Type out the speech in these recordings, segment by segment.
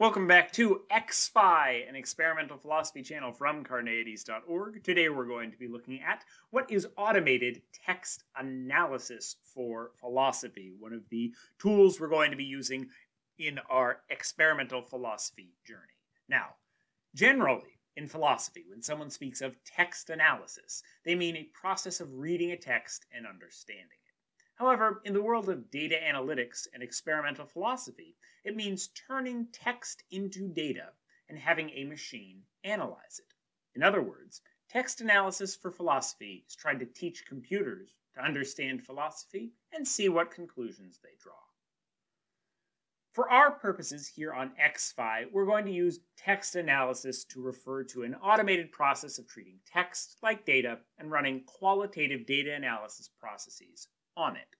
Welcome back to ExPhi, an experimental philosophy channel from Carneades.org. Today we're going to be looking at what is automated text analysis for philosophy, one of the tools we're going to be using in our experimental philosophy journey. Now, generally in philosophy, when someone speaks of text analysis, they mean a process of reading a text and understanding However, in the world of data analytics and experimental philosophy, it means turning text into data and having a machine analyze it. In other words, text analysis for philosophy is trying to teach computers to understand philosophy and see what conclusions they draw. For our purposes here on ExPhi, we're going to use text analysis to refer to an automated process of treating text like data and running qualitative data analysis processes on it.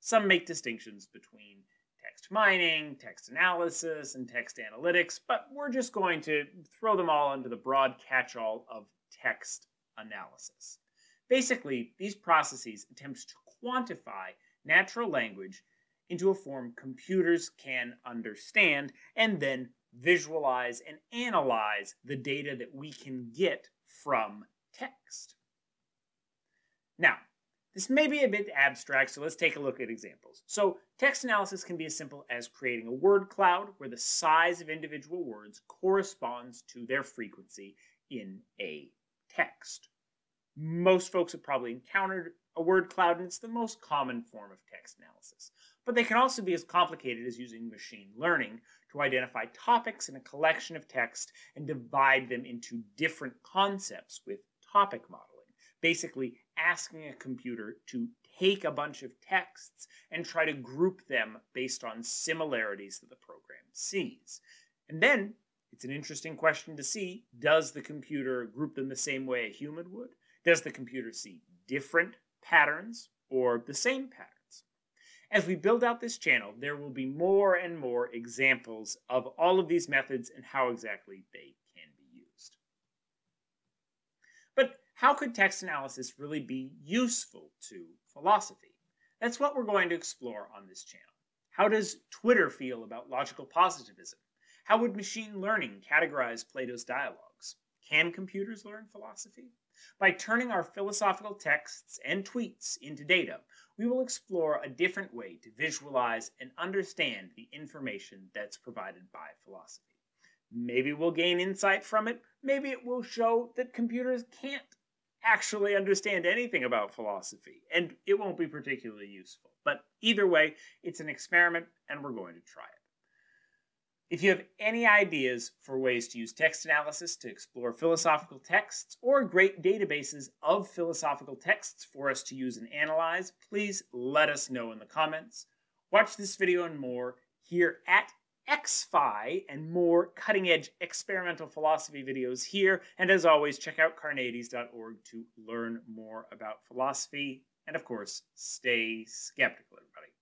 Some make distinctions between text mining, text analysis, and text analytics, but we're just going to throw them all into the broad catch all of text analysis. Basically, these processes attempt to quantify natural language into a form computers can understand and then visualize and analyze the data that we can get from text. Now, this may be a bit abstract, so let's take a look at examples. So text analysis can be as simple as creating a word cloud where the size of individual words corresponds to their frequency in a text. Most folks have probably encountered a word cloud, and it's the most common form of text analysis. But they can also be as complicated as using machine learning to identify topics in a collection of text and divide them into different concepts with topic modeling basically asking a computer to take a bunch of texts and try to group them based on similarities that the program sees. And then it's an interesting question to see does the computer group them the same way a human would? Does the computer see different patterns or the same patterns? As we build out this channel, there will be more and more examples of all of these methods and how exactly they can be used. But how could text analysis really be useful to philosophy? That's what we're going to explore on this channel. How does Twitter feel about logical positivism? How would machine learning categorize Plato's dialogues? Can computers learn philosophy? By turning our philosophical texts and tweets into data, we will explore a different way to visualize and understand the information that's provided by philosophy. Maybe we'll gain insight from it. Maybe it will show that computers can't actually understand anything about philosophy, and it won't be particularly useful. But either way, it's an experiment, and we're going to try it. If you have any ideas for ways to use text analysis to explore philosophical texts or great databases of philosophical texts for us to use and analyze, please let us know in the comments. Watch this video and more here at ExPhi and more cutting edge experimental philosophy videos here. And as always, check out carneades.org to learn more about philosophy. And of course, stay skeptical, everybody.